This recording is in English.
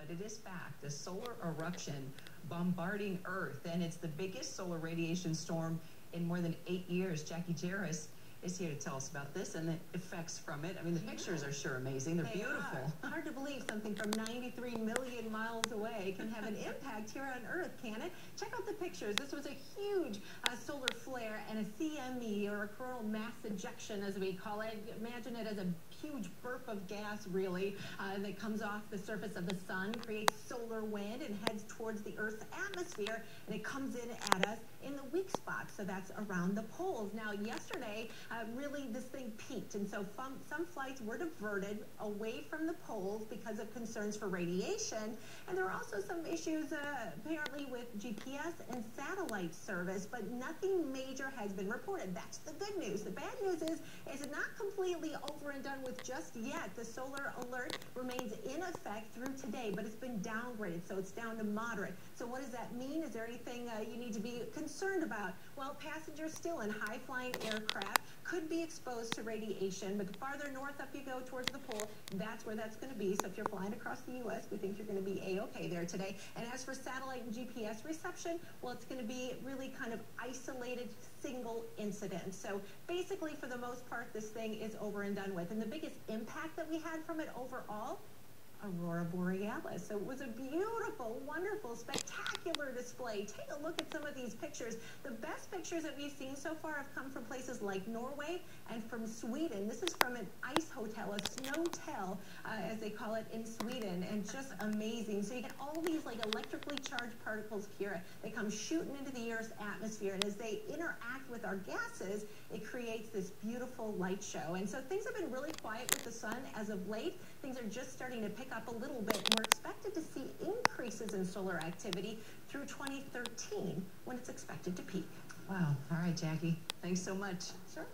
but it is fact. A solar eruption bombarding Earth, and it's the biggest solar radiation storm in more than eight years. Jacqui Jeras is here to tell us about this and the effects from it. I mean, the pictures are sure amazing. They're they beautiful. Are. Hard to believe something from 93 million miles away can have an impact here on Earth, can it? Check out the pictures. This was a huge uh, solar flare and a CME, or a coronal mass ejection, as we call it. Imagine it as a huge burp of gas, really, uh, that comes off the surface of the sun, creates solar wind, and heads towards the Earth's atmosphere, and it comes in at us in the weak spot, so that's around the poles. Now, yesterday, uh, really this thing peaked, and so some flights were diverted away from the poles because of concerns for radiation, and there were also some issues uh, apparently with GPS and satellite service, but nothing major has been reported. That's the good news. The bad news is, is it not completely over and done with just yet. The solar alert remains in effect through today, but it's been downgraded, so it's down to moderate. So what does that mean? Is there anything uh, you need to be concerned about? Well, passengers still in high-flying aircraft could be exposed to radiation, but the farther north up you go towards the pole, that's where that's going to be. So if you're flying across the U.S., we think you're going to be A-OK there today. And as for satellite and GPS reception, well, it's going to be really kind of isolated single incident. So basically, for the most part, this thing is over and done with. And the biggest impact that we had from it overall aurora borealis. So it was a beautiful, wonderful, spectacular display. Take a look at some of these pictures. The best pictures that we've seen so far have come from places like Norway and from Sweden. This is from an ice hotel, a snowtel, uh, as they call it in Sweden, and just amazing. So you get all these like electrically charged particles here. They come shooting into the Earth's atmosphere, and as they interact with our gases, it creates this beautiful light show. And so things have been really quiet with the sun as of late. Things are just starting to pick up a little bit. We're expected to see increases in solar activity through 2013 when it's expected to peak. Wow. All right, Jacqui. Thanks so much. Sure.